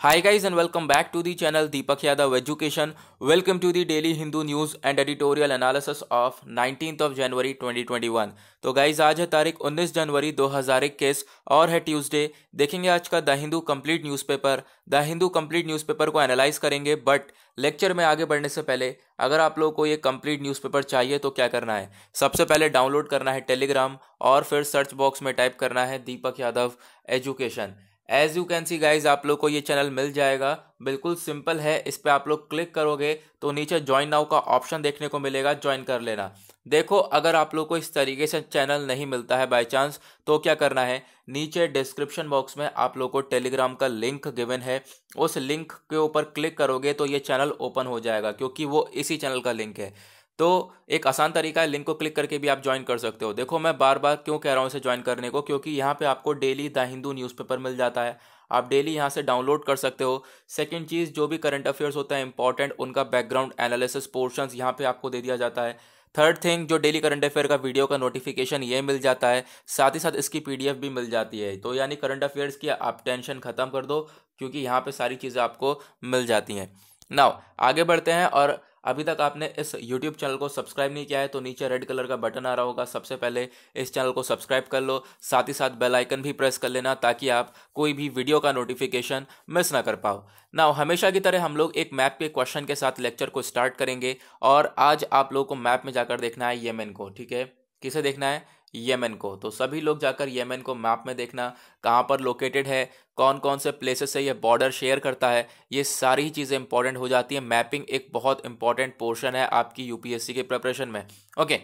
Hi guys and welcome back to the channel Deepak Yadav Education. Welcome to the daily Hindu news and editorial analysis of 19th of January 2021. तो guys आज है तारीख 19 जनवरी 2021 और है Tuesday देखेंगे आज का the Hindu complete newspaper the Hindu complete newspaper को एनालाइज करेंगे बट लेक्चर में आगे बढ़ने से पहले, अगर आप लोगों को ये कंप्लीट न्यूज़पेपर चाहिए तो क्या करना है सबसे पहले डाउनलोड करना है टेलीग्राम और फिर सर्च बॉक्स में टाइप करना है Deepak Yadav education as you can see guys आप लोग को ये चैनल मिल जाएगा। बिल्कुल सिंपल है। इस पर आप लोग क्लिक करोगे तो नीचे ज्वाइन नाउ का ऑप्शन देखने को मिलेगा। ज्वाइन कर लेना। देखो, अगर आप लोग को इस तरीके से चैनल नहीं मिलता है बाय चांस तो क्या करना है? नीचे डिस्क्रिप्शन बॉक्स में आप लोग को टेलीग्राम का लिंक गिवन है। उस लिंक के ऊपर क्लिक करोगे तो ये चैनल ओपन हो जाएगा, क्योंकि वो इसी चैनल का लिंक है। तो एक आसान तरीका है लिंक को क्लिक करके भी आप ज्वाइन कर सकते हो। देखो, मैं बार बार क्यों कह रहा हूँ इसे ज्वाइन करने को? क्योंकि यहाँ पे आपको डेली द हिंदू न्यूज़पेपर मिल जाता है। आप डेली यहाँ से डाउनलोड कर सकते हो। सेकंड चीज़, जो भी करंट अफेयर्स होता है इंपॉर्टेंट उनका बैकग्राउंड एनालिसिस पोर्शन यहाँ पे आपको दे दिया जाता है। थर्ड थिंग जो डेली करंट अफेयर का वीडियो का नोटिफिकेशन ये मिल जाता है। साथ ही साथ इसकी पीडीएफ भी मिल जाती है। तो यानी करंट अफेयर्स की आप टेंशन ख़त्म कर दो, क्योंकि यहाँ पर सारी चीज़ें आपको मिल जाती हैं। नाउ आगे बढ़ते हैं और अभी तक आपने इस YouTube चैनल को सब्सक्राइब नहीं किया है तो नीचे रेड कलर का बटन आ रहा होगा। सबसे पहले इस चैनल को सब्सक्राइब कर लो, साथ ही साथ बेल आइकन भी प्रेस कर लेना, ताकि आप कोई भी वीडियो का नोटिफिकेशन मिस ना कर पाओ। ना हमेशा की तरह हम लोग एक मैप के क्वेश्चन के साथ लेक्चर को स्टार्ट करेंगे, और आज आप लोग को मैप में जाकर देखना है येमेन को, ठीक है? किसे देखना है? येमेन को। तो सभी लोग जाकर येमेन को मैप में देखना, कहाँ पर लोकेटेड है कौन कौन से प्लेसेस से ये बॉर्डर शेयर करता है, ये सारी चीज़ें इंपॉर्टेंट हो जाती है। मैपिंग एक बहुत इंपॉर्टेंट पोर्शन है आपकी यूपीएससी के प्रिपरेशन में। ओके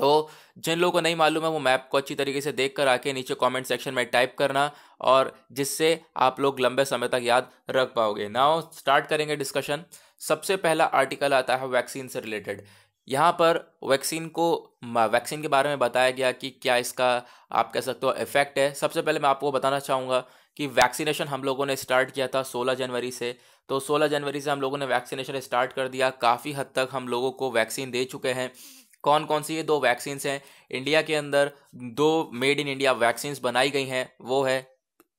तो जिन लोगों को नहीं मालूम है, वो मैप को अच्छी तरीके से देख कर आके नीचे कमेंट सेक्शन में टाइप करना और जिससे आप लोग लंबे समय तक याद रख पाओगे। नाउ स्टार्ट करेंगे डिस्कशन सबसे पहला आर्टिकल आता है वैक्सीन से रिलेटेड यहाँ पर वैक्सीन को वैक्सीन के बारे में बताया गया कि क्या इसका, आप कह सकते हो इफ़ेक्ट है। सबसे पहले मैं आपको बताना चाहूँगा कि वैक्सीनेशन हम लोगों ने स्टार्ट किया था 16 जनवरी से। तो 16 जनवरी से हम लोगों ने वैक्सीनेशन स्टार्ट कर दिया। काफ़ी हद तक हम लोगों को वैक्सीन दे चुके हैं। कौन कौन सी ये दो वैक्सीन हैं? इंडिया के अंदर दो मेड इन इंडिया वैक्सीन बनाई गई हैं। वो है,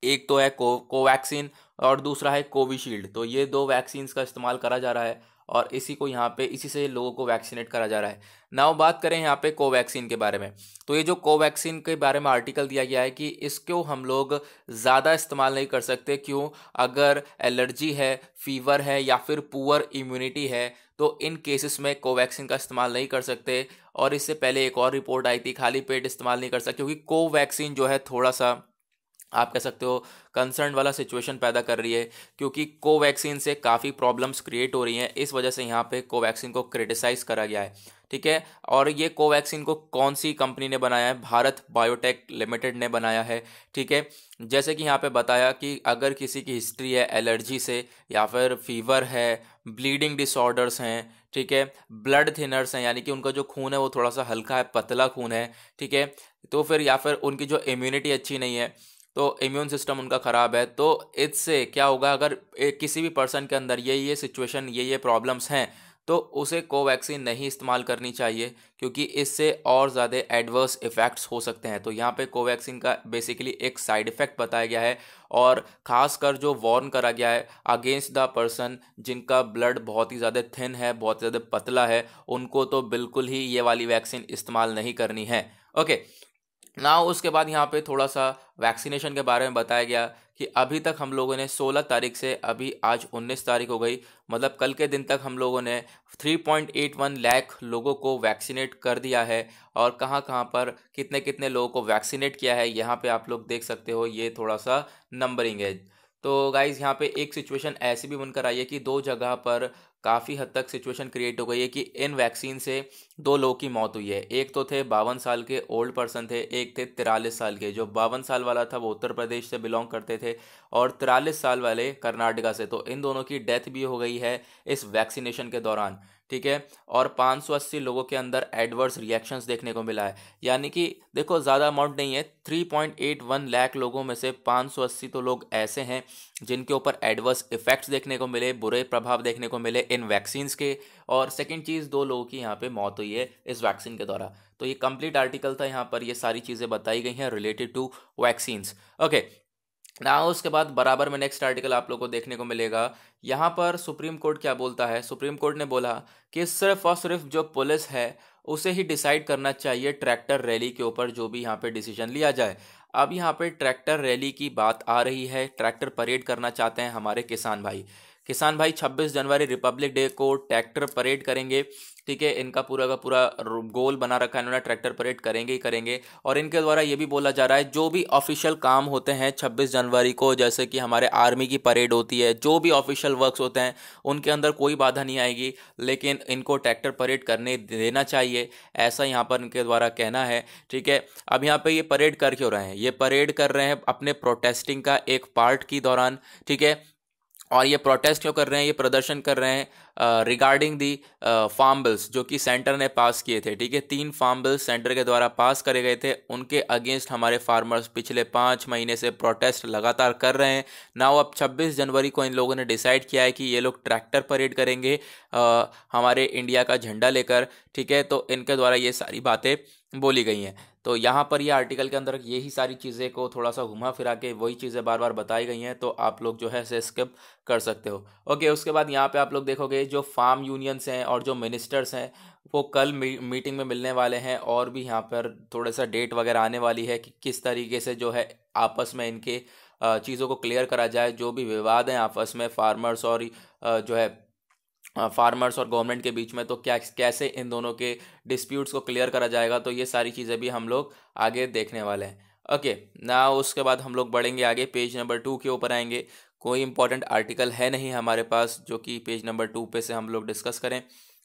एक तो है को कोवैक्सीन और दूसरा है कोविशील्ड तो ये दो वैक्सीन का इस्तेमाल करा जा रहा है। और इसी को यहाँ पे, इसी से लोगों को वैक्सीनेट करा जा रहा है। नाउ बात करें यहाँ पे कोवैक्सीन के बारे में। तो ये जो कोवैक्सीन के बारे में आर्टिकल दिया गया है कि इसको हम लोग ज़्यादा इस्तेमाल नहीं कर सकते। क्यों? अगर एलर्जी है फीवर है या फिर पुअर इम्यूनिटी है तो इन केसेस में कोवैक्सीन का इस्तेमाल नहीं कर सकते। और इससे पहले एक और रिपोर्ट आई थी, खाली पेट इस्तेमाल नहीं कर सकते, क्योंकि कोवैक्सीन जो है थोड़ा सा आप कह सकते हो कंसर्न वाला सिचुएशन पैदा कर रही है, क्योंकि कोवैक्सीन से काफ़ी प्रॉब्लम्स क्रिएट हो रही हैं। इस वजह से यहाँ पे कोवैक्सीन को क्रिटिसाइज़ करा गया है, ठीक है? और ये कोवैक्सीन को कौन सी कंपनी ने बनाया है? भारत बायोटेक लिमिटेड ने बनाया है, ठीक है? जैसे कि यहाँ पे बताया कि अगर किसी की हिस्ट्री है एलर्जी से, या फिर फीवर है ब्लीडिंग डिसऑर्डर्स हैं, ठीक है? ब्लड थिनर्स हैं, यानी कि उनका जो खून है वो थोड़ा सा हल्का है, पतला खून है, ठीक है? तो फिर या फिर उनकी जो इम्यूनिटी अच्छी नहीं है तो इम्यून सिस्टम उनका ख़राब है तो इससे क्या होगा, अगर किसी भी पर्सन के अंदर ये ये सिचुएशन ये ये प्रॉब्लम्स हैं तो उसे कोवैक्सीन नहीं इस्तेमाल करनी चाहिए, क्योंकि इससे और ज़्यादा एडवर्स इफ़ेक्ट्स हो सकते हैं। तो यहाँ पे कोवैक्सीन का बेसिकली एक साइड इफ़ेक्ट बताया गया है और ख़ासकर जो वार्न करा गया है अगेंस्ट द पर्सन जिनका ब्लड बहुत ही ज़्यादा थिन है, बहुत ज़्यादा पतला है, उनको तो बिल्कुल ही ये वाली वैक्सीन इस्तेमाल नहीं करनी है। ओके ना उसके बाद यहाँ पे थोड़ा सा वैक्सीनेशन के बारे में बताया गया कि अभी तक हम लोगों ने 16 तारीख से अभी आज 19 तारीख हो गई मतलब कल के दिन तक हम लोगों ने 3.81 लाख लोगों को वैक्सीनेट कर दिया है और कहाँ कहाँ पर कितने कितने लोगों को वैक्सीनेट किया है, यहाँ पे आप लोग देख सकते हो, ये थोड़ा सा नंबरिंग है। तो गाइज़ यहाँ पे एक सिचुएशन ऐसी भी बनकर आई है कि दो जगह पर काफ़ी हद तक सिचुएशन क्रिएट हो गई है कि इन वैक्सीन से दो लोगों की मौत हुई है। एक तो थे बावन साल के ओल्ड पर्सन थे, एक थे तिरालीस साल के, जो बावन साल वाला था वो उत्तर प्रदेश से बिलोंग करते थे और तिरालीस साल वाले कर्नाटका से। तो इन दोनों की डेथ भी हो गई है इस वैक्सीनेशन के दौरान। ठीक है? और 580 लोगों के अंदर एडवर्स रिएक्शंस देखने को मिला है। यानी कि देखो, ज़्यादा अमाउंट नहीं है। 3.81 लाख लोगों में से 580 तो लोग ऐसे हैं जिनके ऊपर एडवर्स इफेक्ट्स देखने को मिले, बुरे प्रभाव देखने को मिले इन वैक्सीन्स के। और सेकेंड चीज़, दो लोगों की यहाँ पे मौत हुई है इस वैक्सीन के द्वारा। तो ये कंप्लीट आर्टिकल था यहाँ पर, ये सारी चीज़ें बताई गई हैं रिलेटेड टू वैक्सीन्स ओके ना उसके बाद बराबर में नेक्स्ट आर्टिकल आप लोग को देखने को मिलेगा। यहाँ पर सुप्रीम कोर्ट क्या बोलता है? सुप्रीम कोर्ट ने बोला कि सिर्फ़ और सिर्फ़ जो पुलिस है, उसे ही डिसाइड करना चाहिए ट्रैक्टर रैली के ऊपर जो भी यहाँ पे डिसीज़न लिया जाए। अब यहाँ पे ट्रैक्टर रैली की बात आ रही है। ट्रैक्टर परेड करना चाहते हैं हमारे किसान भाई। किसान भाई 26 जनवरी रिपब्लिक डे को ट्रैक्टर परेड करेंगे। ठीक है, इनका पूरा का पूरा गोल बना रखा है इन्होंने, ट्रैक्टर परेड करेंगे ही करेंगे। और इनके द्वारा ये भी बोला जा रहा है, जो भी ऑफिशियल काम होते हैं 26 जनवरी को, जैसे कि हमारे आर्मी की परेड होती है, जो भी ऑफिशियल वर्क्स होते हैं, उनके अंदर कोई बाधा नहीं आएगी, लेकिन इनको ट्रैक्टर परेड करने देना चाहिए, ऐसा यहाँ पर इनके द्वारा कहना है, ठीक है। अब यहाँ पर ये परेड कर क्यों रहे हैं? ये परेड कर रहे हैं अपने प्रोटेस्टिंग का एक पार्ट की दौरान, ठीक है। और ये प्रोटेस्ट क्यों कर रहे हैं? ये प्रदर्शन कर रहे हैं रिगार्डिंग दी फार्म बिल्स जो कि सेंटर ने पास किए थे ठीक है? तीन फार्म बिल्स सेंटर के द्वारा पास करे गए थे। उनके अगेंस्ट हमारे फार्मर्स पिछले पाँच महीने से प्रोटेस्ट लगातार कर रहे हैं। नाउ अब 26 जनवरी को इन लोगों ने डिसाइड किया है कि ये लोग ट्रैक्टर परेड करेंगे आ, हमारे इंडिया का झंडा लेकर ठीक है? तो इनके द्वारा ये सारी बातें बोली गई हैं। तो यहाँ पर ये यह आर्टिकल के अंदर यही सारी चीज़ें को थोड़ा सा घुमा फिरा के वही चीज़ें बार बार बताई गई हैं तो आप लोग जो है इसे स्किप कर सकते हो। ओके उसके बाद यहाँ पे आप लोग देखोगे जो फार्म यूनियंस हैं और जो मिनिस्टर्स हैं वो कल मी, मीटिंग में मिलने वाले हैं और भी यहाँ पर थोड़ा सा डेट वगैरह आने वाली है कि किस तरीके से जो है आपस में इनके चीज़ों को क्लियर करा जाए जो भी विवाद हैं आपस में फार्मर्स और जो है फार्मर्स और गवर्नमेंट के बीच में तो क्या, कैसे इन दोनों के डिस्प्यूट्स को क्लियर करा जाएगा तो ये सारी चीज़ें भी हम लोग आगे देखने वाले हैं। ओके ना उसके बाद हम लोग बढ़ेंगे आगे पेज नंबर टू के ऊपर आएँगे। कोई इंपॉर्टेंट आर्टिकल है नहीं हमारे पास, जो कि पेज नंबर टू पे से हम लोग डिस्कस करें।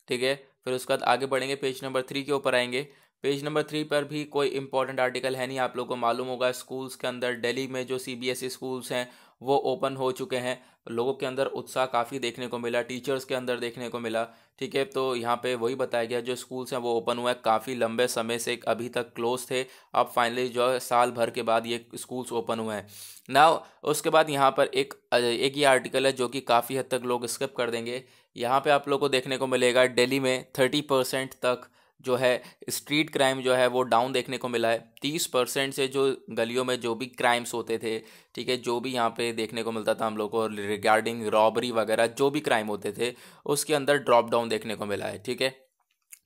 ठीक है, फिर उसके बाद आगे बढ़ेंगे पेज नंबर थ्री के ऊपर आएँगे। पेज नंबर थ्री पर भी कोई इंपॉर्टेंट आर्टिकल है नहीं, आप लोगों को मालूम होगा स्कूल्स के अंदर, दिल्ली में जो C B S E schools हैं, वो ओपन हो चुके हैं। लोगों के अंदर उत्साह काफ़ी देखने को मिला टीचर्स के अंदर देखने को मिला, ठीक है? तो यहाँ पे वही बताया गया, जो स्कूल्स हैं वो ओपन हुआ है, काफ़ी लंबे समय से अभी तक क्लोज थे, अब फाइनली जो है, साल भर के बाद ये स्कूल्स ओपन हुए हैं। ना उसके बाद यहाँ पर एक एक ये आर्टिकल है जो कि काफ़ी हद तक लोग स्किप कर देंगे। यहाँ पे आप लोग को देखने को मिलेगा, दिल्ली में थर्टी परसेंट तक जो है स्ट्रीट क्राइम जो है, वो डाउन देखने को मिला है। तीस परसेंट से जो गलियों में जो भी क्राइम्स होते थे, ठीक है, जो भी यहाँ पे देखने को मिलता था हम लोग को रिगार्डिंग रॉबरी वगैरह, जो भी क्राइम होते थे, उसके अंदर ड्रॉप डाउन देखने को मिला है, ठीक है?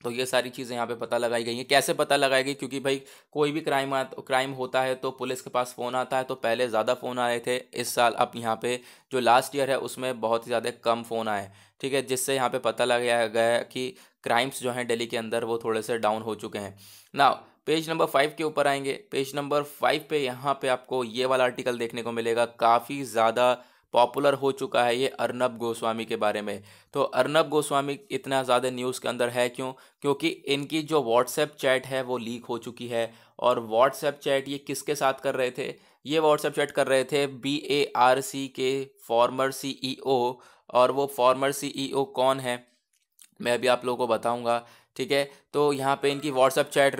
तो ये सारी चीज़ें यहाँ पे पता लगाई गई हैं। कैसे पता लगाई गई? क्योंकि भाई, कोई भी क्राइम आ क्राइम होता है तो पुलिस के पास फ़ोन आता है तो पहले ज़्यादा फ़ोन आए थे। इस साल अब यहाँ पे जो लास्ट ईयर है, उसमें बहुत ही ज़्यादा कम फ़ोन आए। ठीक है, जिससे यहाँ पे पता लगाया गया कि क्राइम्स जो हैं दिल्ली के अंदर वो थोड़े से डाउन हो चुके हैं। ना पेज नंबर फाइव के ऊपर आएँगे। पेज नंबर फाइव पे यहाँ पे आपको ये वाला आर्टिकल देखने को मिलेगा। काफ़ी ज़्यादा पॉपुलर हो चुका है ये अर्नब गोस्वामी के बारे में। तो अर्नब गोस्वामी इतना ज़्यादा न्यूज़ के अंदर है क्यों? क्योंकि इनकी जो व्हाट्सएप चैट है वो लीक हो चुकी है। और व्हाट्सएप चैट ये किसके साथ कर रहे थे? ये व्हाट्सएप चैट कर रहे थे बी ए आर सी के फॉर्मर सी और वो फॉर्मर सीईओ कौन है, मैं अभी आप लोगों को बताऊँगा, ठीक है? तो यहाँ पे इनकी व्हाट्सअप चैट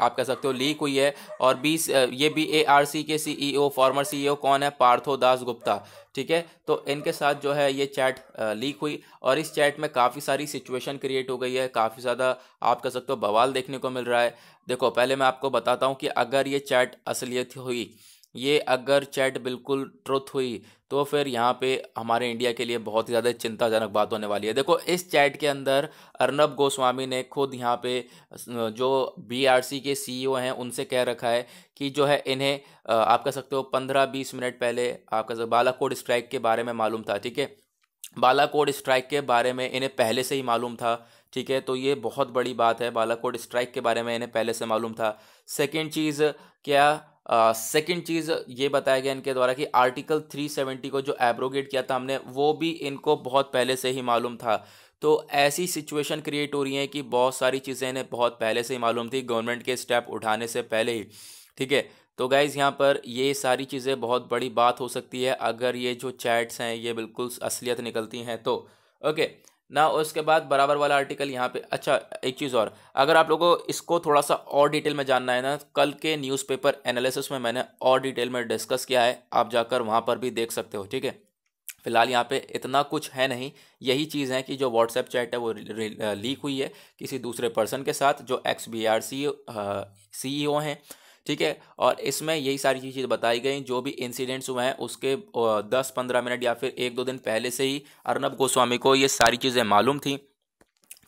आप कह सकते हो लीक हुई है और बीस ये बी ए आर सी के सीईओ फॉर्मर सीईओ कौन है? पार्थो दास गुप्ता, ठीक है? तो इनके साथ जो है ये चैट लीक हुई और इस चैट में काफ़ी सारी सिचुएशन क्रिएट हो गई है, काफ़ी ज़्यादा आप कह सकते हो बवाल देखने को मिल रहा है। देखो, पहले मैं आपको बताता हूँ कि अगर ये चैट असलियत हुई ये अगर चैट बिल्कुल ट्रुथ हुई तो फिर यहाँ पे हमारे इंडिया के लिए बहुत ही ज़्यादा चिंताजनक बात होने वाली है। देखो, इस चैट के अंदर अर्नब गोस्वामी ने खुद यहाँ पे जो बीआरसी के सीईओ हैं, उनसे कह रखा है कि जो है इन्हें आप कह सकते हो पंद्रह बीस मिनट पहले आप कह सकते बालाकोट स्ट्राइक के बारे में मालूम था, ठीक है? बालाकोट स्ट्राइक के बारे में इन्हें पहले से ही मालूम था, ठीक है? तो ये बहुत बड़ी बात है, बालाकोट स्ट्राइक के बारे में इन्हें पहले से मालूम था। सेकेंड चीज़, क्या सेकंड uh, चीज़ ये बताया गया इनके द्वारा कि आर्टिकल 370 को जो एब्रोगेट किया था हमने वो भी इनको बहुत पहले से ही मालूम था। तो ऐसी सिचुएशन क्रिएट हो रही है कि बहुत सारी चीज़ें इन्हें बहुत पहले से ही मालूम थी गवर्नमेंट के स्टेप उठाने से पहले ही। ठीक है? तो गाइज़ यहाँ पर ये सारी चीज़ें बहुत बड़ी बात हो सकती है अगर ये जो चैट्स हैं ये बिल्कुल असलियत निकलती हैं तो। ओके ना, उसके बाद बराबर वाला आर्टिकल यहाँ पे अच्छा एक चीज़ और, अगर आप लोगों को इसको थोड़ा सा और डिटेल में जानना है ना, कल के न्यूज़पेपर एनालिसिस में मैंने और डिटेल में डिस्कस किया है, आप जाकर वहाँ पर भी देख सकते हो, ठीक है? फ़िलहाल यहाँ पे इतना कुछ है नहीं, यही चीज़ है कि जो व्हाट्सएप चैट है वो लीक हुई है किसी दूसरे पर्सन के साथ, जो X B R C C E O हैं ठीक है? और इसमें यही सारी चीज़ें बताई गई, जो भी इंसिडेंट्स हुए हैं, उसके दस पंद्रह मिनट या फिर एक दो दिन पहले से ही अर्नब गोस्वामी को ये सारी चीज़ें मालूम थी।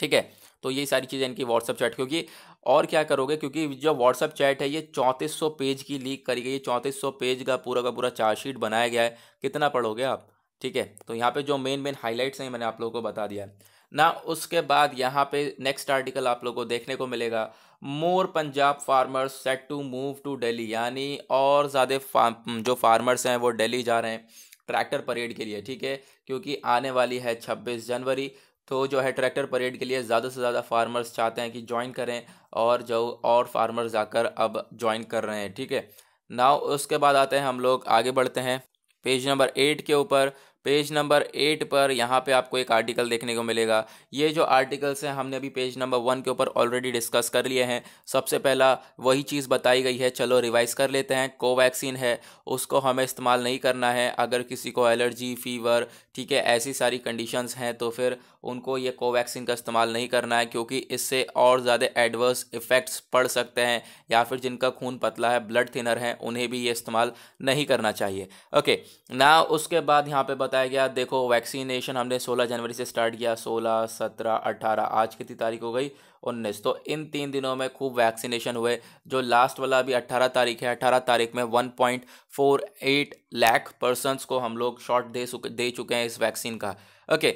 ठीक है? तो यही सारी चीज़ें इनकी व्हाट्सअप चैट क्योंकि और क्या करोगे? क्योंकि जो व्हाट्सअप चैट है, ये चौंतीस सौ पेज की लीक करी गई चौंतीस सौ पेज का, पूरा का पूरा चार्जशीट बनाया गया है। कितना पढ़ोगे आप? ठीक है? तो यहाँ पे जो मेन मेन हाईलाइट्स हैं, मैंने आप लोगों को बता दिया है। ना उसके बाद यहाँ पे नेक्स्ट आर्टिकल आप लोगों को देखने को मिलेगा। More Punjab farmers set to move to Delhi यानी और ज़्यादा फा, जो फार्मर्स हैं वो दिल्ली जा रहे हैं ट्रैक्टर परेड के लिए ठीक है? क्योंकि आने वाली है छब्बीस जनवरी तो जो है ट्रैक्टर परेड के लिए ज़्यादा से ज़्यादा फार्मर्स चाहते हैं कि ज्वाइन करें और जो और फार्मर्स जाकर अब ज्वाइन कर रहे हैं ठीक है? ना उसके बाद आते हैं हम लोग आगे बढ़ते हैं। पेज नंबर एट के ऊपर पेज नंबर एट पर यहाँ पे आपको एक आर्टिकल देखने को मिलेगा। ये जो आर्टिकल्स हैं, हमने अभी पेज नंबर वन के ऊपर ऑलरेडी डिस्कस कर लिए हैं। सबसे पहला वही चीज़ बताई गई है, चलो रिवाइज कर लेते हैं। कोवैक्सीन है, उसको हमें इस्तेमाल नहीं करना है। अगर किसी को एलर्जी फीवर ठीक है, ऐसी सारी कंडीशंस हैं तो फिर उनको ये कोवैक्सीन का इस्तेमाल नहीं करना है, क्योंकि इससे और ज़्यादा एडवर्स इफ़ेक्ट्स पड़ सकते हैं, या फिर जिनका खून पतला है ब्लड थिनर है, उन्हें भी ये इस्तेमाल नहीं करना चाहिए। ओके ना उसके बाद यहाँ पे बताया गया, देखो, वैक्सीनेशन हमने 16 जनवरी से स्टार्ट किया 16 17 18 आज कितनी तारीख हो गई? उन्नीस। तो इन तीन दिनों में खूब वैक्सीनेशन हुए, जो लास्ट वाला अभी अट्ठारह तारीख है अट्ठारह तारीख में 1.48 point four eight lakh persons को हम लोग शॉट दे दे चुके हैं इस वैक्सीन का। ओके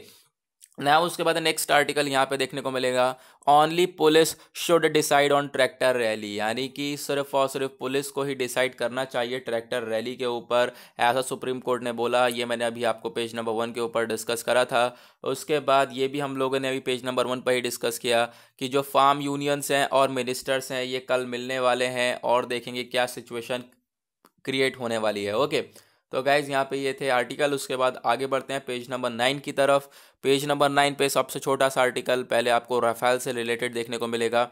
ना उसके बाद नेक्स्ट आर्टिकल यहाँ पे देखने को मिलेगा। Only police should decide on tractor rally यानी कि सिर्फ़ और सिर्फ़ पुलिस को ही डिसाइड करना चाहिए ट्रैक्टर रैली के ऊपर। ऐसा सुप्रीम कोर्ट ने बोला, ये मैंने अभी आपको पेज नंबर वन के ऊपर डिस्कस करा था। उसके बाद ये भी हम लोगों ने अभी पेज नंबर वन पर ही डिस्कस किया कि जो फार्म यूनियंस हैं और मिनिस्टर्स हैं, ये कल मिलने वाले हैं और देखेंगे क्या सिचुएशन क्रिएट होने वाली है ओके तो गाइज़ यहाँ पे ये थे आर्टिकल उसके बाद आगे बढ़ते हैं पेज नंबर नाइन की तरफ़। पेज नंबर नाइन पे सबसे छोटा सा आर्टिकल पहले आपको राफेल से रिलेटेड देखने को मिलेगा।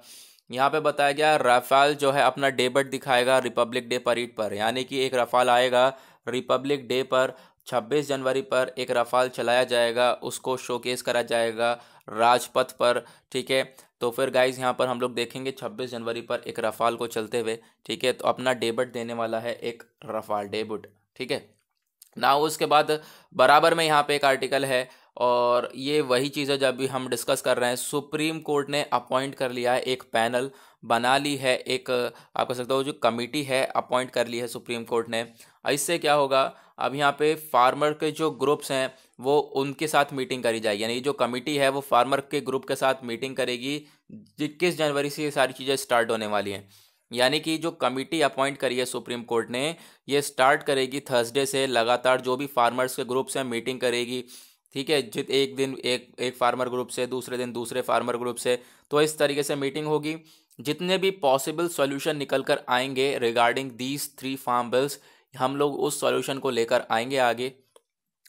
यहाँ पे बताया गया राफेल जो है अपना डेबट दिखाएगा रिपब्लिक डे परेड पर। यानी कि एक रफाल आएगा रिपब्लिक डे पर 26 जनवरी पर एक रफाल चलाया जाएगा, उसको शोकेस करा जाएगा राजपथ पर, ठीक है? तो फिर गाइज़ यहाँ पर हम लोग देखेंगे 26 जनवरी पर एक रफाल को चलते हुए, ठीक है? तो अपना डेबट देने वाला है एक रफाल डेबुट ठीक है? ना उसके बाद बराबर में यहाँ पे एक आर्टिकल है और ये वही चीज़ है जब भी हम डिस्कस कर रहे हैं सुप्रीम कोर्ट ने अपॉइंट कर लिया है एक पैनल बना ली है एक, आप कह सकते हो जो कमेटी है अपॉइंट कर ली है सुप्रीम कोर्ट ने। इससे क्या होगा? अब यहाँ पे फार्मर के जो ग्रुप्स हैं, वो उनके साथ मीटिंग करी जाएगी। यानी जो कमेटी है, वो फार्मर के ग्रुप के साथ मीटिंग करेगी इक्कीस जनवरी से ये सारी चीज़ें स्टार्ट होने वाली हैं। यानी कि जो कमेटी अपॉइंट करी है सुप्रीम कोर्ट ने, ये स्टार्ट करेगी थर्सडे से, लगातार जो भी फार्मर्स के ग्रुप से मीटिंग करेगी। ठीक है, जित एक दिन एक एक फार्मर ग्रुप से, दूसरे दिन दूसरे फार्मर ग्रुप से तो इस तरीके से मीटिंग होगी। जितने भी पॉसिबल सॉल्यूशन निकल कर आएँगे regarding these three farm bills, हम लोग उस सॉल्यूशन को लेकर आएँगे आगे।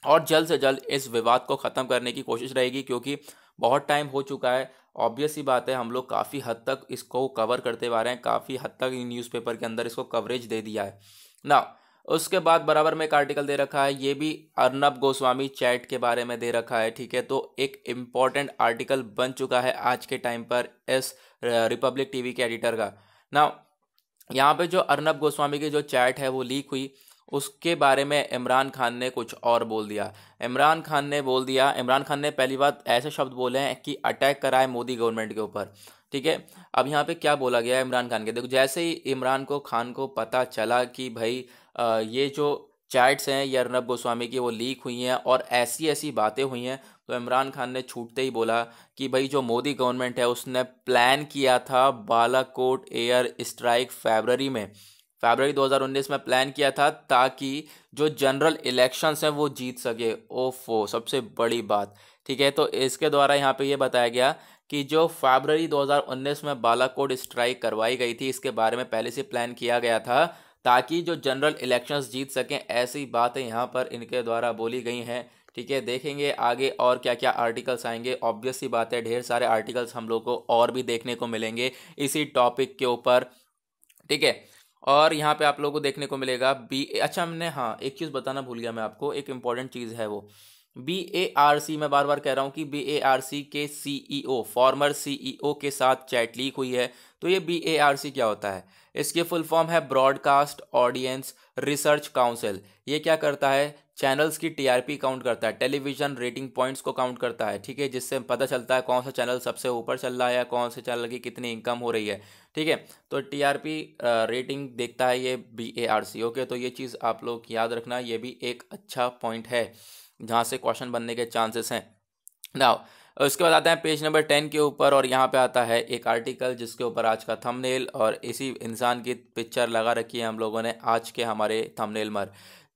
और जल्द से जल्द इस विवाद को ख़त्म करने की कोशिश रहेगी, क्योंकि बहुत टाइम हो चुका है। ऑब्वियस ही बात है, हम लोग काफ़ी हद तक इसको कवर करते आ रहे हैं। काफ़ी हद तक न्यूज़पेपर के अंदर इसको कवरेज दे दिया है। ना उसके बाद बराबर में एक आर्टिकल दे रखा है। ये भी अर्नब गोस्वामी चैट के बारे में दे रखा है, ठीक है? तो एक इंपॉर्टेंट आर्टिकल बन चुका है आज के टाइम पर इस रिपब्लिक टीवी के एडिटर का। ना यहाँ पे जो अर्नब गोस्वामी की जो चैट है, वो लीक हुई। उसके बारे में इमरान खान ने कुछ और बोल दिया। इमरान खान ने बोल दिया इमरान खान ने पहली बात ऐसे शब्द बोले हैं कि अटैक कराए मोदी गवर्नमेंट के ऊपर ठीक है? अब यहाँ पे क्या बोला गया इमरान खान के? देखो जैसे ही इमरान को खान को पता चला कि भाई आ, ये जो चैट्स हैं ये अर्नब गोस्वामी की वो लीक हुई हैं और ऐसी ऐसी बातें हुई हैं तो इमरान खान ने छूटते ही बोला कि भाई जो मोदी गवर्नमेंट है उसने प्लान किया था बालाकोट एयर स्ट्राइक फेबररी में। फरवरी 2019 में प्लान किया था ताकि जो जनरल इलेक्शंस हैं वो जीत सके। ओफो, सबसे बड़ी बात। ठीक है तो इसके द्वारा यहाँ पे ये बताया गया कि जो फरवरी 2019 में बालाकोट स्ट्राइक करवाई गई थी, इसके बारे में पहले से प्लान किया गया था ताकि जो जनरल इलेक्शंस जीत सकें, ऐसी बातें यहाँ पर इनके द्वारा बोली गई हैं। ठीक है, देखेंगे आगे और क्या क्या आर्टिकल्स आएँगे। ऑब्वियस बात है, ढेर सारे आर्टिकल्स हम लोग को और भी देखने को मिलेंगे इसी टॉपिक के ऊपर। ठीक है और यहाँ पे आप लोगों को देखने को मिलेगा बी अच्छा हमने हाँ एक चीज़ बताना भूल गया मैं आपको, एक इंपॉर्टेंट चीज़ है वो। बी ए आर सी मैं बार बार कह रहा हूँ कि बी ए आर सी के सी ई ओ फॉर्मर सी ई ओ के साथ चैट लीक हुई है तो ये बी ए आर सी क्या होता है? इसके फुल फॉर्म है ब्रॉडकास्ट ऑडियंस रिसर्च काउंसिल ये क्या करता है? चैनल्स की टीआरपी काउंट करता है, टेलीविज़न रेटिंग पॉइंट्स को काउंट करता है, ठीक है, जिससे पता चलता है कौन सा चैनल सबसे ऊपर चल रहा है या कौन से चैनल की कितनी इनकम हो रही है, ठीक है। तो टीआरपी रेटिंग देखता है ये B A R C okay तो ये चीज़ आप लोग याद रखना, ये भी एक अच्छा पॉइंट है, जहाँ से क्वेश्चन बनने के चांसेस हैं। नाउ, उसके बाद आता है पेज नंबर टेन के ऊपर, और यहाँ पे आता है एक आर्टिकल जिसके ऊपर आज का थंबनेल और इसी इंसान की पिक्चर लगा रखी है हम लोगों ने, आज के हमारे थंबनेल मर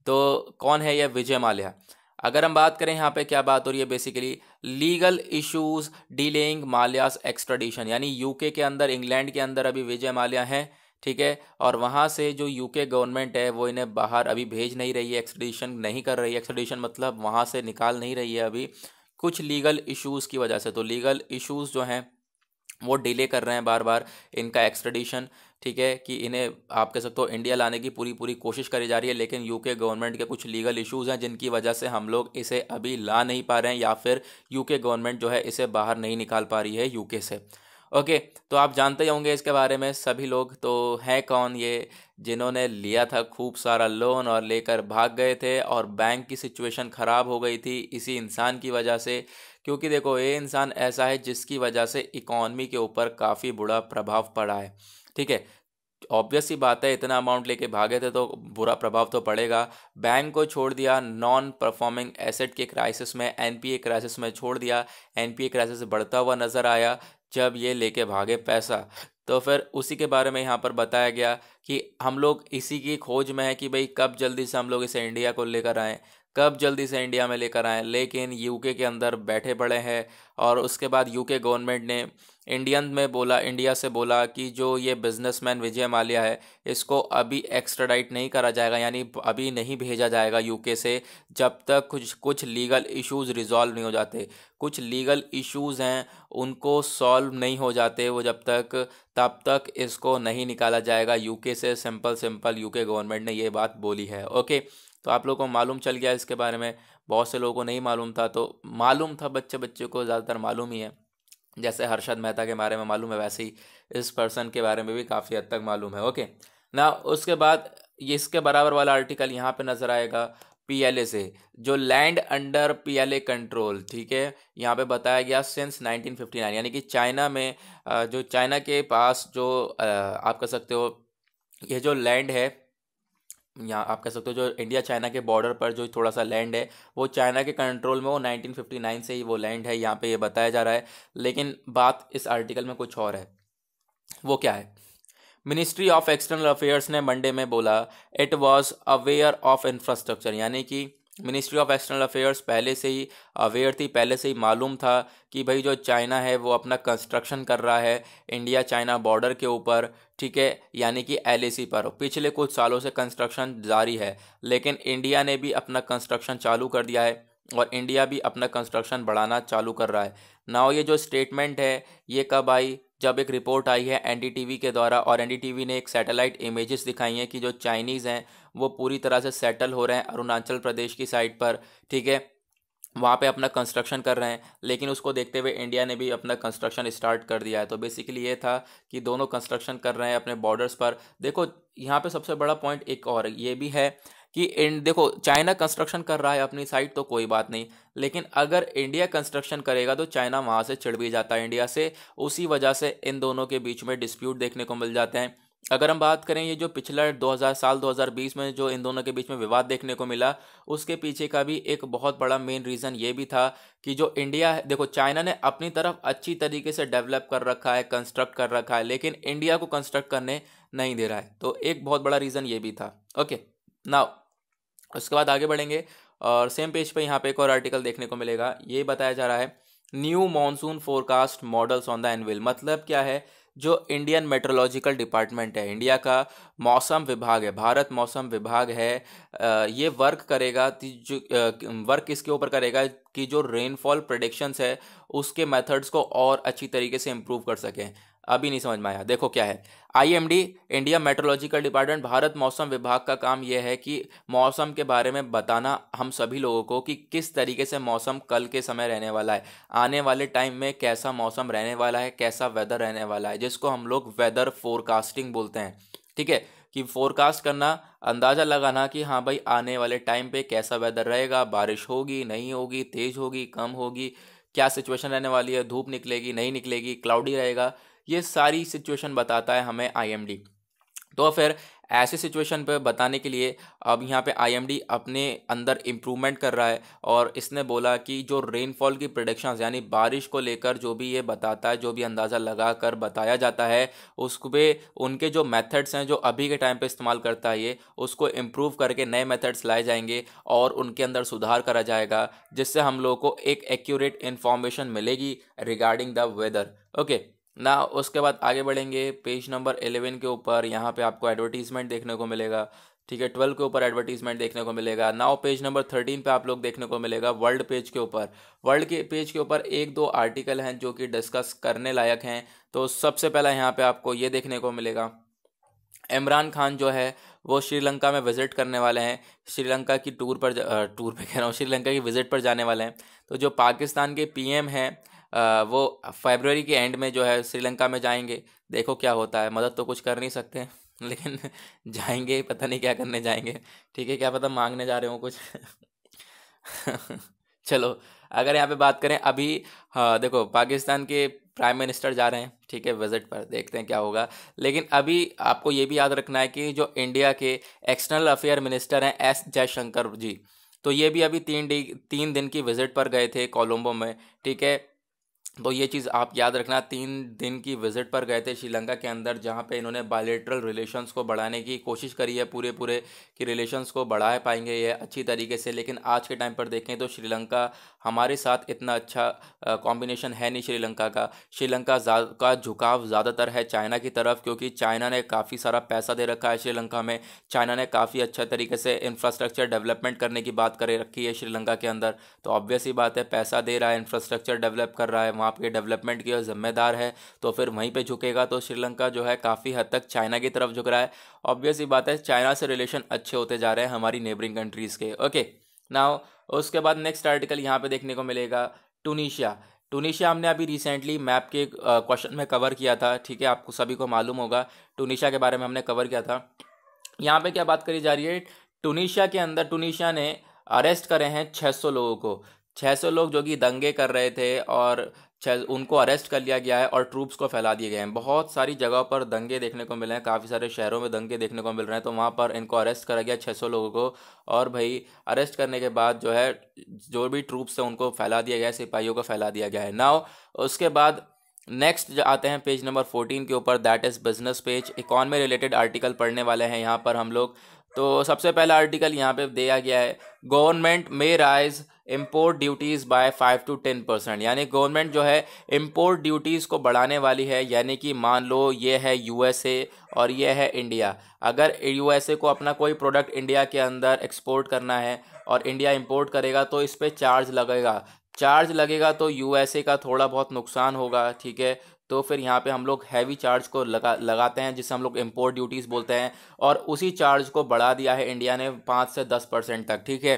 तो कौन है यह विजय माल्या? अगर हम बात करें यहाँ पे क्या बात हो रही है basically legal issues delaying Mallya's extradition यानी यूके के अंदर इंग्लैंड के अंदर अभी विजय माल्या हैं, ठीक है? और वहाँ से जो यूके गवर्नमेंट है, वो इन्हें बाहर अभी भेज नहीं रही है एक्सट्रेडिशन नहीं कर रही है। एक्सट्रेडिशन मतलब वहाँ से निकाल नहीं रही है अभी कुछ लीगल इश्यूज़ की वजह से। तो लीगल इश्यूज़ जो हैं वो डिले कर रहे हैं बार बार इनका एक्सट्रेडिशन, ठीक है, कि इन्हें, आप कह सकते हो, इंडिया लाने की पूरी पूरी कोशिश करी जा रही है, लेकिन यूके गवर्नमेंट के कुछ लीगल इश्यूज़ हैं जिनकी वजह से हम लोग इसे अभी ला नहीं पा रहे हैं या फिर यूके गवर्नमेंट जो है इसे बाहर नहीं निकाल पा रही है यूके से। ओके तो आप जानते ही होंगे इसके बारे में सभी लोग तो हैं कौन ये जिन्होंने लिया था खूब सारा लोन और लेकर भाग गए थे और बैंक की सिचुएशन ख़राब हो गई थी, इसी इंसान की वजह से क्योंकि देखो, ये इंसान ऐसा है जिसकी वजह से इकॉनमी के ऊपर काफ़ी बुरा प्रभाव पड़ा है, ठीक है? ऑब्वियस सी बात है, इतना अमाउंट लेके भागे थे तो बुरा प्रभाव तो पड़ेगा। बैंक को छोड़ दिया नॉन परफॉर्मिंग एसेट के क्राइसिस में एनपीए क्राइसिस में छोड़ दिया। एनपीए क्राइसिस बढ़ता हुआ नज़र आया, जब ये लेके भागे पैसा। तो फिर उसी के बारे में यहाँ पर बताया गया कि हम लोग इसी की खोज में है कि भाई कब जल्दी से हम लोग इसे इंडिया को लेकर आएँ। कब जल्दी से इंडिया में लेकर आएँ, लेकिन यूके के अंदर बैठे पड़े हैं और उसके बाद यूके गवर्नमेंट ने इंडियन में बोला, इंडिया से बोला कि जो ये बिजनेसमैन विजय माल्या है, इसको अभी एक्स्ट्राडाइट नहीं करा जाएगा, यानी अभी नहीं भेजा जाएगा यूके से जब तक कुछ कुछ लीगल इश्यूज़ रिजॉल्व नहीं हो जाते। कुछ लीगल इश्यूज़ हैं, उनको सॉल्व नहीं हो जाते वो जब तक, तब तक इसको नहीं निकाला जाएगा। यूके से सिंपल सिंपल यूके गवर्नमेंट ने ये बात बोली है। ओके तो आप लोगों को मालूम चल गया इसके बारे में। बहुत से लोगों को नहीं मालूम था तो मालूम था बच्चे बच्चे को ज़्यादातर मालूम ही है। जैसे हर्षद मेहता के बारे में मालूम है, वैसे ही इस पर्सन के बारे में भी काफ़ी हद तक मालूम है ओके ना उसके बाद ये इसके बराबर वाला आर्टिकल यहाँ पे नज़र आएगा पीएलए से, जो लैंड अंडर पीएलए कंट्रोल ठीक है? यहाँ पे बताया गया सिंस 1959 यानी कि चाइना में जो चाइना के पास जो आप कह सकते हो, ये जो लैंड है यहाँ आप कह सकते हो, जो इंडिया चाइना के बॉर्डर पर जो थोड़ा सा लैंड है, वो चाइना के कंट्रोल में, वो 1959 से ही वो लैंड है, यहाँ पे ये बताया जा रहा है। लेकिन बात इस आर्टिकल में कुछ और है। वो क्या है? मिनिस्ट्री ऑफ़ एक्सटर्नल अफेयर्स ने मंडे में बोला it was aware of infrastructure यानी कि मिनिस्ट्री ऑफ़ एक्सटर्नल अफेयर्स पहले से ही अवेयर थी, पहले से ही मालूम था कि भाई जो चाइना है, वो अपना कंस्ट्रक्शन कर रहा है इंडिया चाइना बॉर्डर के ऊपर, ठीक है? यानी कि एलएसी पर। पिछले कुछ सालों से कंस्ट्रक्शन जारी है, लेकिन इंडिया ने भी अपना कंस्ट्रक्शन चालू कर दिया है और इंडिया भी अपना कंस्ट्रक्शन बढ़ाना चालू कर रहा है। नाउ ये जो स्टेटमेंट है, ये कब आई? जब एक रिपोर्ट आई है एनडीटीवी के द्वारा और एनडीटीवी ने एक सैटेलाइट इमेजेस दिखाई हैं कि जो चाइनीज़ हैं वो पूरी तरह से सेटल हो रहे हैं अरुणाचल प्रदेश की साइड पर, ठीक है? वहाँ पे अपना कंस्ट्रक्शन कर रहे हैं, लेकिन उसको देखते हुए इंडिया ने भी अपना कंस्ट्रक्शन स्टार्ट कर दिया है। तो बेसिकली ये था कि दोनों कंस्ट्रक्शन कर रहे हैं अपने बॉर्डर्स पर। देखो, यहाँ पे सबसे बड़ा पॉइंट एक और ये भी है कि इन, देखो चाइना कंस्ट्रक्शन कर रहा है अपनी साइड तो कोई बात नहीं, लेकिन अगर इंडिया कंस्ट्रक्शन करेगा तो चाइना वहाँ से चिड़ भी जाता है। इंडिया से उसी वजह से इन दोनों के बीच में डिस्प्यूट देखने को मिल जाते हैं। अगर हम बात करें ये जो पिछला 2000 साल 2020 में जो इन दोनों के बीच में विवाद देखने को मिला, उसके पीछे का भी एक बहुत बड़ा मेन रीज़न ये भी था कि जो इंडिया है, देखो चाइना ने अपनी तरफ़ अच्छी तरीके से डेवलप कर रखा है कंस्ट्रक्ट कर रखा है, लेकिन इंडिया को कंस्ट्रक्ट करने नहीं दे रहा है। तो एक बहुत बड़ा रीज़न ये भी था। ओके नाउ उसके बाद आगे बढ़ेंगे और सेम पेज पे यहाँ पे एक और आर्टिकल देखने को मिलेगा। ये बताया जा रहा है new monsoon forecast models on the anvil मतलब क्या है? जो इंडियन मेट्रोलॉजिकल डिपार्टमेंट है इंडिया का मौसम विभाग है, भारत मौसम विभाग है ये वर्क करेगा जो वर्क किसके ऊपर करेगा कि जो रेनफॉल प्रडिक्शंस है, उसके मेथड्स को और अच्छी तरीके से इम्प्रूव कर सकें। अभी नहीं समझ में आया। देखो क्या है। IMD India meteorological department Bharat मौसम विभाग का काम यह है कि मौसम के बारे में बताना हम सभी लोगों को कि किस तरीके से मौसम कल के समय रहने वाला है। आने वाले टाइम में कैसा मौसम रहने वाला है, कैसा वेदर रहने वाला है, जिसको हम लोग वेदर फोरकास्टिंग बोलते हैं। ठीक है? कि फोरकास्ट करना, अंदाज़ा लगाना कि हाँ भाई, आने वाले टाइम पे कैसा वेदर रहेगा, बारिश होगी, नहीं होगी, तेज़ होगी, कम होगी, क्या सिचुएशन रहने वाली है, धूप निकलेगी, नहीं निकलेगी क्लाउडी रहेगा। ये सारी सिचुएशन बताता है हमें आईएमडी तो फिर ऐसे सिचुएशन पे बताने के लिए अब यहाँ पे आईएमडी अपने अंदर इम्प्रूवमेंट कर रहा है और इसने बोला कि जो रेनफॉल की प्रोडिक्शंस यानी बारिश को लेकर जो भी ये बताता है, जो भी अंदाज़ा लगा कर बताया जाता है उस पर उनके जो मेथड्स हैं, जो अभी के टाइम पे इस्तेमाल करता है ये, उसको इम्प्रूव करके नए मेथड्स लाए जाएँगे और उनके अंदर सुधार करा जाएगा, जिससे हम लोग को एक एक्यूरेट इन्फॉर्मेशन मिलेगी रिगार्डिंग द वेदर ओके ना, उसके बाद आगे बढ़ेंगे पेज नंबर एलेवन के ऊपर, यहाँ पे आपको एडवर्टीजमेंट देखने को मिलेगा, ठीक है ट्वेल्व के ऊपर एडवर्टीजमेंट देखने को मिलेगा नाउ पेज नंबर थर्टीन पे आप लोग देखने को मिलेगा वर्ल्ड पेज के ऊपर वर्ल्ड के पेज के ऊपर एक दो आर्टिकल हैं जो कि डिस्कस करने लायक हैं तो सबसे पहला यहाँ पे आपको ये देखने को मिलेगा, इमरान खान जो है, वो श्रीलंका में विज़िट करने वाले हैं, श्रीलंका की टूर पर टूर पे कह रहा हूँ, श्रीलंका की विज़िट पर जाने वाले हैं तो जो पाकिस्तान के पीएम हैं वो फेबररी के एंड में जो है श्रीलंका में जाएँगे। देखो क्या होता है, मदद तो कुछ कर नहीं सकते लेकिन जाएँगे, पता नहीं क्या करने जाएँगे। ठीक है, क्या पता मांगने जा रहे हो कुछ। चलो, अगर यहाँ पे बात करें अभी हाँ देखो पाकिस्तान के प्राइम मिनिस्टर जा रहे हैं, ठीक है, विज़िट पर, देखते हैं क्या होगा। लेकिन अभी आपको ये भी याद रखना है कि जो इंडिया के एक्सटर्नल अफेयर मिनिस्टर हैं एस जयशंकर जी तो ये भी अभी तीन डी, तीन दिन की विज़िट पर गए थे कोलंबो में, ठीक है। तो ये चीज़ आप याद रखना, तीन दिन की विज़िट पर गए थे श्रीलंका के अंदर, जहाँ पे इन्होंने बायोलेट्रल रिलेशंस को बढ़ाने की कोशिश करी है पूरे पूरे कि रिलेशंस को बढ़ा पाएँगे ये अच्छी तरीके से। लेकिन आज के टाइम पर देखें तो श्रीलंका हमारे साथ इतना अच्छा कॉम्बिनेशन है नहीं श्रीलंका का। श्रीलंका का झुकाव ज़्यादातर है चाइना की तरफ़, क्योंकि चाइना ने काफ़ी सारा पैसा दे रखा है श्रीलंका में। चाइना ने काफ़ी अच्छा तरीके से इंफ्रास्ट्रक्चर डेवलपमेंट करने की बात करे रखी है श्रीलंका के अंदर। तो ऑब्वियस ही बात है, पैसा दे रहा है इंफ्रास्ट्रक्चर डेवलप कर रहा है वहाँ के डेवलपमेंट की जिम्मेदार है तो फिर वहीं पर झुकेगा तो श्रीलंका जो है काफ़ी हद तक चाइना की तरफ़ झुक रहा है। ऑब्वियस ही बात है, चाइना से रिलेशन अच्छे होते जा रहे हैं हमारी नेबरिंग कंट्रीज़ के। ओके नाउ उसके बाद नेक्स्ट आर्टिकल यहाँ पे देखने को मिलेगा टूनिशिया टूनिशिया हमने अभी रिसेंटली मैप के क्वेश्चन में कवर किया था, ठीक है, आपको सभी को मालूम होगा टूनिशिया के बारे में हमने कवर किया था। यहाँ पे क्या बात करी जा रही है टूनिशिया के अंदर टूनिशिया ने अरेस्ट करे हैं 600 लोगों को। 600 लोग जो कि दंगे कर रहे थे और उनको अरेस्ट कर लिया गया है और ट्रूप्स को फैला दिए गए हैं। बहुत सारी जगहों पर दंगे देखने को मिले हैं, काफ़ी सारे शहरों में दंगे देखने को मिल रहे हैं तो वहाँ पर इनको अरेस्ट करा गया 600 लोगों को और भाई अरेस्ट करने के बाद जो है, जो भी ट्रूप्स है उनको फैला दिया गया है, सिपाहियों को फैला दिया गया है। नाव उसके बाद नेक्स्ट जो आते हैं पेज नंबर फोर्टीन के ऊपर that is business page economy related article पढ़ने वाले हैं यहाँ पर हम लोग। तो सबसे पहला आर्टिकल यहाँ पे दिया गया है government may raise import duties by five to ten percent यानी गवर्नमेंट जो है इम्पोर्ट ड्यूटीज़ को बढ़ाने वाली है, यानी कि मान लो ये है यूएसए और ये है इंडिया अगर यूएसए को अपना कोई प्रोडक्ट इंडिया के अंदर एक्सपोर्ट करना है और इंडिया इम्पोर्ट करेगा तो इस पर चार्ज लगेगा. चार्ज लगेगा तो यूएसए का थोड़ा बहुत नुकसान होगा, ठीक है? तो फिर यहाँ पे हम लोग हैवी चार्ज को लगा, लगाते हैं, जिसे हम लोग इम्पोर्ट ड्यूटीज़ बोलते हैं और उसी चार्ज को बढ़ा दिया है इंडिया ने पाँच से दस परसेंट तक, ठीक है?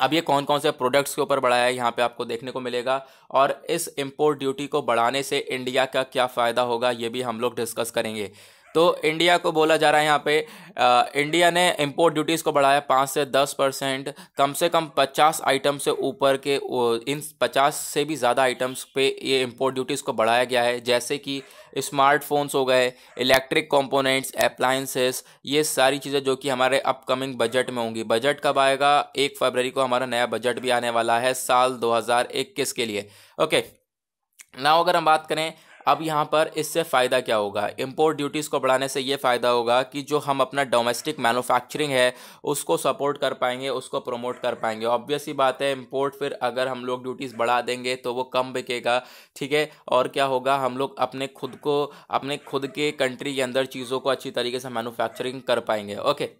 अब ये कौन कौन से प्रोडक्ट्स के ऊपर बढ़ाया है, यहाँ पे आपको देखने को मिलेगा। और इस इम्पोर्ट ड्यूटी को बढ़ाने से इंडिया का क्या फ़ायदा होगा, ये भी हम लोग डिस्कस करेंगे। तो इंडिया को बोला जा रहा है यहाँ पे आ, इंडिया ने इंपोर्ट ड्यूटीज़ को बढ़ाया पाँच से दस परसेंट कम से कम पचास आइटम से ऊपर के इन पचास से भी ज़्यादा आइटम्स पे ये इंपोर्ट ड्यूटीज़ को बढ़ाया गया है। जैसे कि स्मार्टफोन्स हो गए इलेक्ट्रिक कंपोनेंट्स अप्लाइंसेस ये सारी चीज़ें जो कि हमारे अपकमिंग बजट में होंगी। बजट कब आएगा? एक फरवरी को हमारा नया बजट भी आने वाला है साल 2021 के लिए। ओके ना अगर हम बात करें अब यहाँ पर इससे फ़ायदा क्या होगा? इम्पोर्ट ड्यूटीज़ को बढ़ाने से ये फ़ायदा होगा कि जो हम अपना डोमेस्टिक मैनुफैक्चरिंग है, उसको सपोर्ट कर पाएँगे, उसको प्रमोट कर पाएँगे। ऑब्वियस ही बात है इम्पोर्ट फिर अगर हम लोग ड्यूटीज़ बढ़ा देंगे तो वो कम बिकेगा, ठीक है? और क्या होगा, हम लोग अपने खुद को, अपने खुद के कंट्री के अंदर चीज़ों को अच्छी तरीके से मैनुफैक्चरिंग कर पाएँगे ओके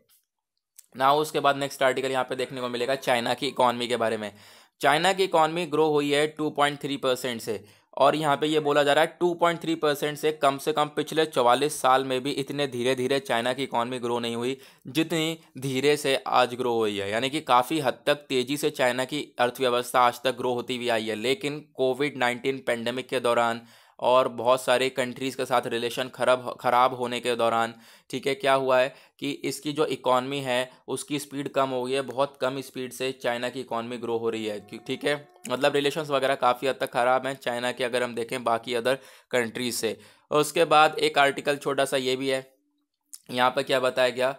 ना उसके बाद नेक्स्ट आर्टिकल यहाँ पे देखने को मिलेगा चाइना की इकॉनमी के बारे में। चाइना की इकॉनमी ग्रो हुई है टू पॉइंट थ्री परसेंट से। और यहाँ पे ये बोला जा रहा है टू पॉइंट थ्री परसेंट से कम से कम पिछले चवालीस साल में भी इतने धीरे धीरे चाइना की इकोनॉमी ग्रो नहीं हुई, जितनी धीरे से आज ग्रो हुई है। यानी कि काफ़ी हद तक तेज़ी से चाइना की अर्थव्यवस्था आज तक ग्रो होती हुई आई है। लेकिन कोविड नाइन्टीन पेंडेमिक के दौरान और बहुत सारे कंट्रीज़ के साथ रिलेशन खराब, ख़राब होने के दौरान, ठीक है, क्या हुआ है कि इसकी जो इकॉनमी है, उसकी स्पीड कम हो गई है, बहुत कम स्पीड से चाइना की इकॉनमी ग्रो हो रही है ठीक है? मतलब रिलेशंस वगैरह काफ़ी हद तक ख़राब हैं चाइना के, अगर हम देखें बाकी अदर कंट्रीज़ से। उसके बाद एक आर्टिकल छोटा सा ये भी है, यहाँ पर क्या बताया गया?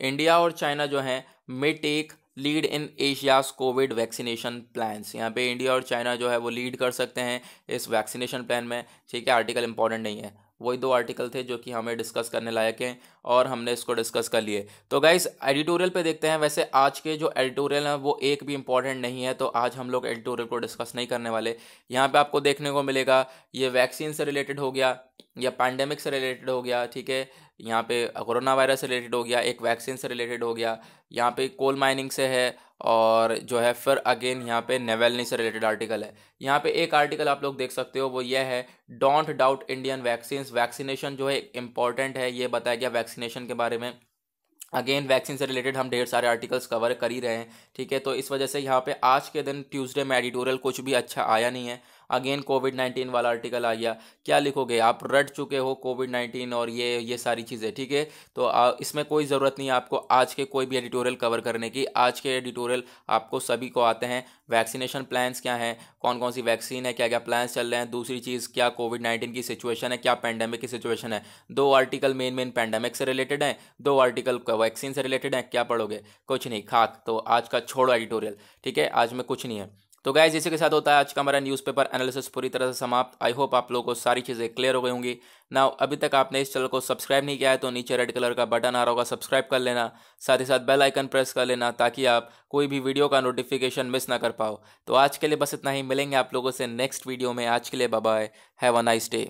इंडिया और चाइना जो है may take lead in Asia's covid vaccination plans. यहाँ पे इंडिया और चाइना जो है वो लीड कर सकते हैं इस वैक्सीनेशन प्लान में। ठीक है, आर्टिकल इंपॉर्टेंट नहीं है। वही दो आर्टिकल थे जो कि हमें डिस्कस करने लायक हैं और हमने इसको डिस्कस कर लिए। तो गाइज़ एडिटोरियल पे देखते हैं। वैसे आज के जो एडिटोरियल हैं वो एक भी इंपॉर्टेंट नहीं है तो आज हम लोग एडिटोरियल को डिस्कस नहीं करने वाले। यहाँ पे आपको देखने को मिलेगा, ये वैक्सीन से रिलेटेड हो गया या पैंडेमिक से रिलेटेड हो गया, ठीक है यहाँ पे कोरोना वायरस से रिलेटेड हो गया, एक वैक्सीन से रिलेटेड हो गया, यहाँ पे कोल माइनिंग से है और जो है फिर अगेन यहाँ पे नेवेलनी से रिलेटेड आर्टिकल है। यहाँ पे एक आर्टिकल आप लोग देख सकते हो, वो ये है, don't doubt Indian vaccine vaccination जो है इंपॉर्टेंट है, ये बताया गया वैक्सीनेशन के बारे में। अगेन वैक्सीन से रिलेटेड हम ढेर सारे आर्टिकल्स कवर कर ही रहे हैं, ठीक है? तो इस वजह से यहाँ पे आज के दिन ट्यूसडे में एडिटोरियल कुछ भी अच्छा आया नहीं है अगेन कोविड नाइन्टीन वाला आर्टिकल आ गया। क्या लिखोगे? आप रट चुके हो कोविड नाइन्टीन और ये ये सारी चीज़ें ठीक है? तो आ, इसमें कोई ज़रूरत नहीं है आपको आज के कोई भी एडिटोरियल कवर करने की। आज के एडिटोरियल आपको सभी को आते हैं। वैक्सीनेशन प्लान्स क्या हैं? कौन कौन सी वैक्सीन है? क्या क्या प्लान्स चल रहे हैं? दूसरी चीज़ क्या कोविड नाइन्टीन की सिचुएशन है? क्या पैंडेमिक की सिचुएशन है? दो आर्टिकल मेन मेन पेंडेमिक से रिलेटेड हैं दो आर्टिकल वैक्सीन से रिलेटेड हैं। क्या पढ़ोगे? कुछ नहीं खाक। तो आज का छोड़ो एडिटोरियल ठीक है? आज में कुछ नहीं है। तो गाइज़ इसी के साथ होता है आज का हमारा न्यूज़पेपर एनालिसिस पूरी तरह से समाप्त। आई होप आप लोगों को सारी चीज़ें क्लियर हो गई होंगी। ना अभी तक आपने इस चैनल को सब्सक्राइब नहीं किया है तो नीचे रेड कलर का बटन आ रहा होगा सब्सक्राइब कर लेना। साथ ही साथ बेल आइकन प्रेस कर लेना ताकि आप कोई भी वीडियो का नोटिफिकेशन मिस ना कर पाओ। तो आज के लिए बस इतना ही। मिलेंगे आप लोगों से नेक्स्ट वीडियो में। आज के लिए bye have a nice day